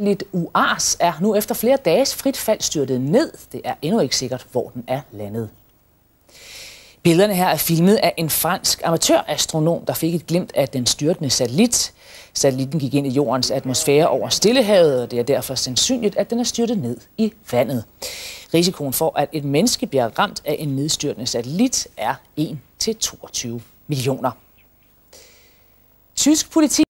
Lidt UARS er nu efter flere dages frit fald styrtet ned. Det er endnu ikke sikkert, hvor den er landet. Billederne her er filmet af en fransk amatørastronom, der fik et glimt af den styrtende satellit. Satellitten gik ind i jordens atmosfære over Stillehavet, og det er derfor sandsynligt, at den er styrtet ned i vandet. Risikoen for, at et menneske bliver ramt af en nedstyrtende satellit, er 1-22 millioner. Tysk politi